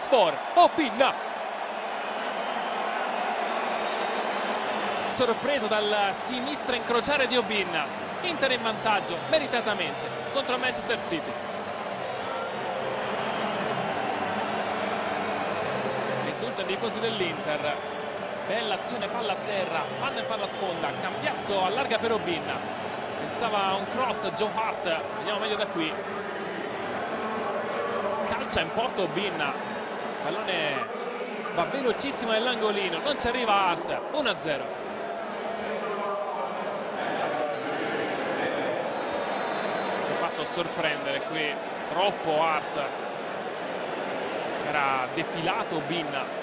Sfor, Opinna. Sorpreso dal sinistra incrociare di Obinna. Inter in vantaggio, meritatamente, contro Manchester City. Risultano i tifosi dell'Inter. Bella azione palla a terra, palla in palla sponda, cambiasso allarga per Obinna. Pensava a un cross Joe Hart, vediamo meglio da qui. Calcia in porto Obinna, pallone va velocissimo nell'angolino non ci arriva Hart. 1-0 si è fatto sorprendere qui troppo Hart. Era defilato Binna